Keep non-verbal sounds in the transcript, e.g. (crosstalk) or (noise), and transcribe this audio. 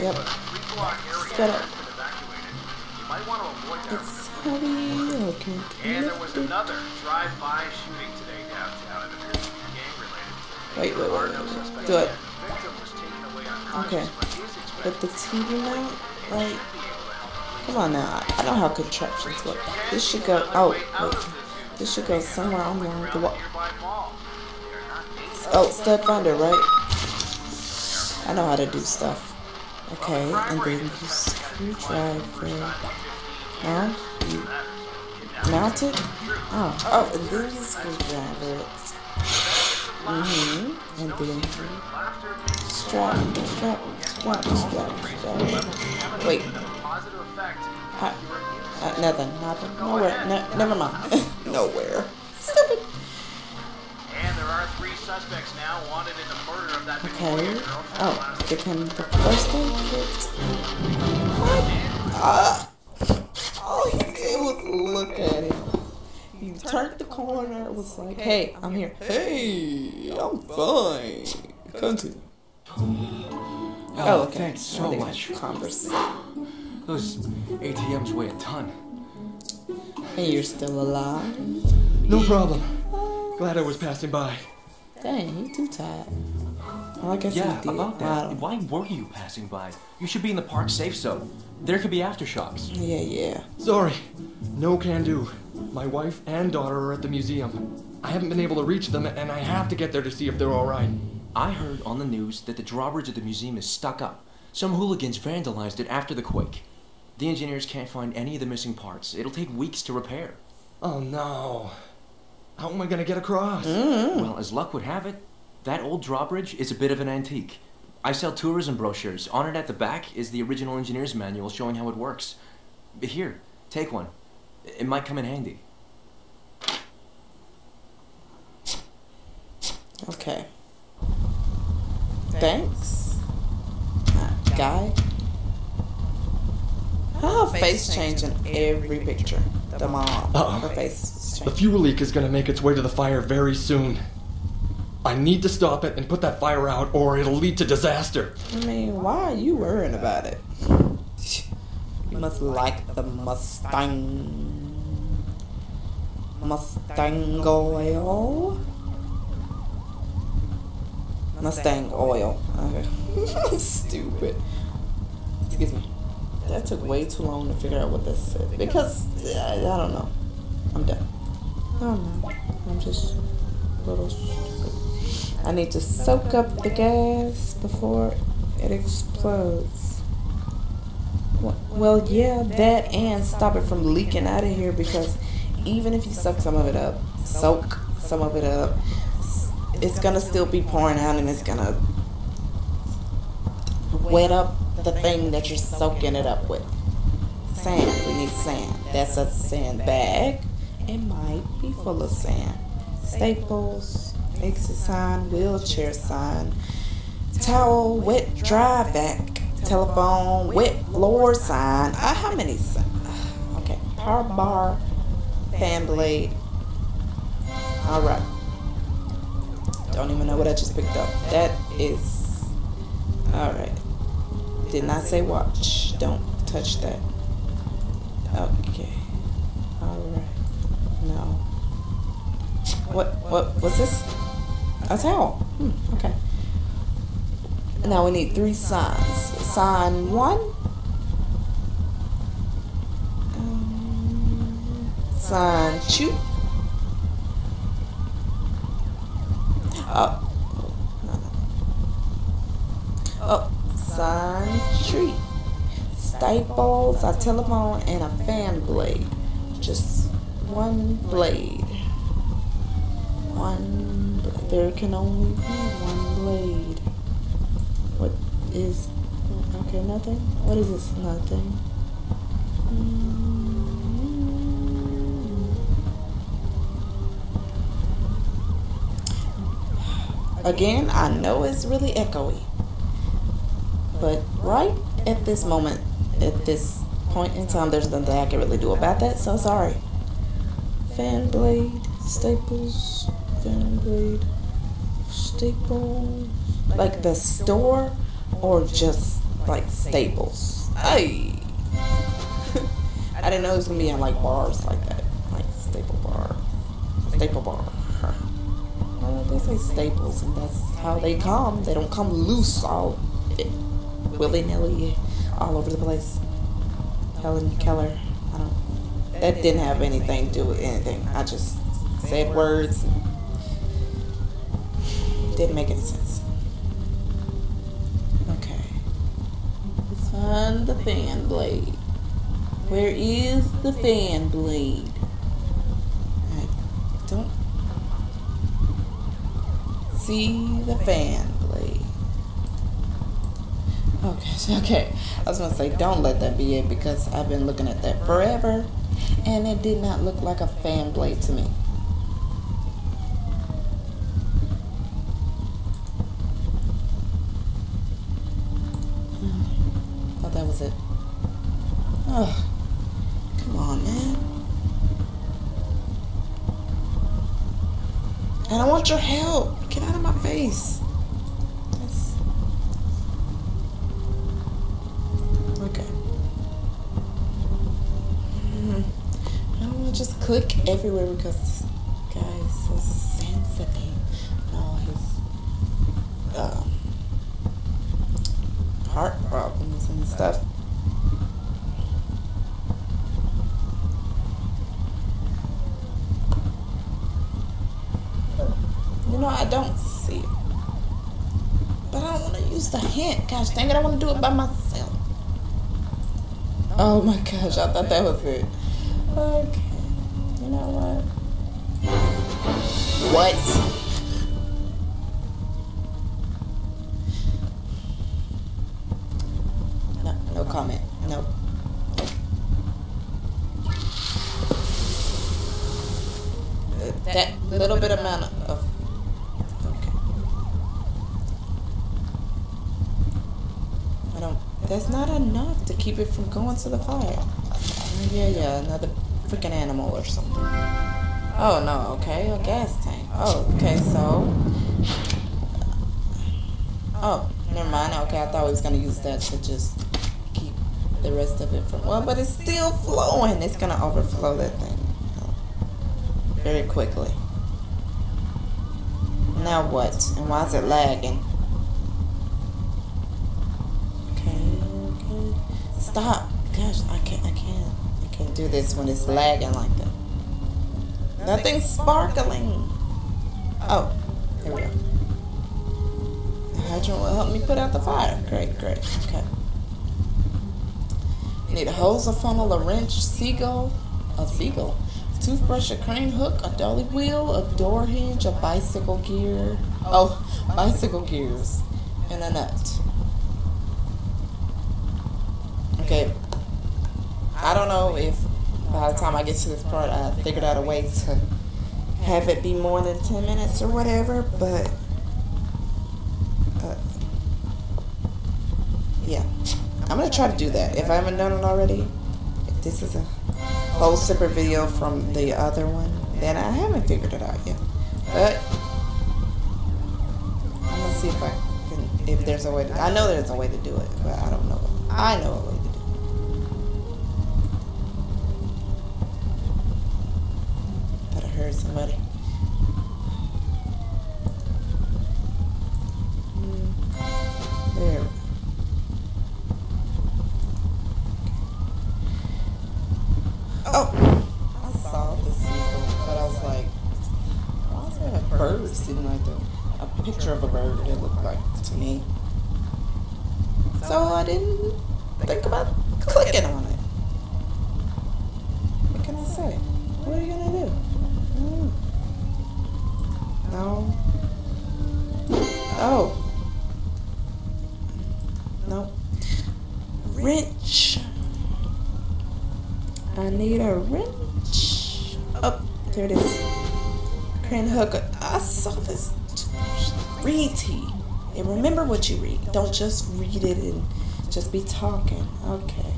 Yep. but a three-block area Set has up. been might want to avoid that. It's heavy. Okay. And there was another drive-by shooting today downtown. It appears to be gang-related. Wait, wait, wait, wait, wait. Do it. yet. The victim was taken away unconscious, Okay. but is expected But the TV mount, like, to be able to help come on now. I know how contraptions work. This should go. Oh, wait. This should go somewhere on the wall. nearby mall. They're not dangerous. Oh, stud finder, right? I know how to do stuff. Okay, and then you screwdriver. Now you mount it. Oh, oh, and then you screwdriver it. Mm-hmm. And then strap, strap, strap, strap, strap. Wait. Uh, nothing, nothing, nowhere. No, never mind. (laughs) Nowhere. Stupid. And there are three suspects now wanted in the murder of that Okay. Victoria girl. from Oh, last give him the first aid kit. What? Ah. All he did was look at him. He turned the corner. It was like, "Hey, I'm here." Hey, I'm fine. Continue. Oh, okay. thanks so Well, much. Converse. Those ATMs weigh a ton. And you're still alive. No problem. Glad I was passing by. Dang, you too tired. Well, I guess Yeah, he did. about Wow. that. Why were you passing by? You should be in the park safe zone. There could be aftershocks. Yeah, yeah. Sorry. No can do. My wife and daughter are at the museum. I haven't been able to reach them, and I have to get there to see if they're alright. I heard on the news that the drawbridge of the museum is stuck up. Some hooligans vandalized it after the quake. The engineers can't find any of the missing parts. It'll take weeks to repair. Oh no. How am I gonna get across? Well, as luck would have it, that old drawbridge is a bit of an antique. I sell tourism brochures. On it at the back is the original engineer's manual showing how it works. Here, take one. It might come in handy. Okay. Thanks. Uh, guy. Her face changing in every picture. The mom. Uh-oh. Her face The fuel leak is gonna make its way to the fire very soon. I need to stop it and put that fire out, or it'll lead to disaster. I mean, why are you worrying about it? You must like the Mustang. Mustang oil. Mustang oil. Okay. (laughs) Stupid. Excuse me. Took way too long to figure out what this said. Because, I, I don't know. I'm done. I don't know. I'm just a little stupid. I need to soak up the gas before it explodes. Well, well, yeah, that and stop it from leaking out of here because even if you suck some of it up, soak some of it up, it's gonna still be pouring out and it's gonna wet up the thing that you're soaking it up with. Sand. We need sand. That's a sand bag. It might be full of sand. Staples, exit sign, wheelchair sign, towel, wet dry vac, telephone, wet floor sign. Uh, how many? si- Okay, power bar, fan blade. All right. Don't even know what I just picked up. That is. All right. Did not say watch. Don't touch that. Okay. All right. No. What? What was this? A towel. Hmm, okay. Now we need three signs. Sign one. Sign two. Oh. Oh, sign tree. Staples, a telephone, and a fan blade. Just one blade. One. bl- There can only be one blade. What is? Okay, nothing. What is this? Nothing. Again, I know it's really echoey. But right at this moment, at this point in time, there's nothing I can really do about that, so sorry. Fan blade, staples, fan blade, staples. Like the store, or just like staples. Hey. (laughs) I didn't know it was gonna be in like bars like that, like staple bar, staple bar. Well, they say staples, and that's how they come. They don't come loose all willy nilly all over the place. Helen Keller, I don't. That didn't have anything to do with anything. I just said words. Didn't make any sense. Okay. Find the fan blade. Where is the fan blade? I don't see the fan. Okay, (laughs) okay. I was gonna say don't let that be it because I've been looking at that forever and it did not look like a fan blade to me. Thought that was it. Oh. Come on, man. And I don't want your help. Get out of my face. That's... Okay. Mm. Just click everywhere because this guy is so sensitive. No, his um, heart problems and stuff. You know, I don't see it. But I don't want to use the hint. Gosh dang it, I want to do it by myself. Oh my gosh, I thought that was it. Okay. You know what? What? No, no comment. Nope. That little bit amount of Okay. I don't. That's not enough to keep it from going to the fire. Yeah, yeah, another freaking animal or something. Oh no, okay, a gas tank. Oh, okay, so. Oh, never mind. Okay, I thought we was gonna use that to just keep the rest of it from. Well, but it's still flowing. It's gonna overflow that thing very quickly. Now what? And why is it lagging? Okay, okay. Stop. Gosh, I can't I can't I can't do this when it's lagging like that. Nothing's sparkling. Oh, here we go. The hydrant will help me put out the fire. Great, great. Okay. Need a hose, a funnel, a wrench, seagull, a seagull, a toothbrush, a crane hook, a dolly wheel, a door hinge, a bicycle gear. Oh, bicycle gears, and a nut. Okay. I don't know if by the time I get to this part, I figured out a way to have it be more than 10 minutes or whatever, but. Uh, yeah. I'm gonna try to do that. If I haven't done it already, if this is a whole separate video from the other one, then I haven't figured it out yet. But I'm gonna see if I can, if there's a way to. I know there's a way to do it, but I don't know. I know heard somebody. There. Oh, I saw the seagull, but I was like, why is there a bird sitting right? A picture of a bird, it looked like to me. So I didn't think about clicking on it. What can I say? What are you gonna do? No. Oh. No. Wrench. I need a wrench. Oh, there it is. Crane hook. I saw this. Read T. And remember what you read. Don't just read it and just be talking. Okay.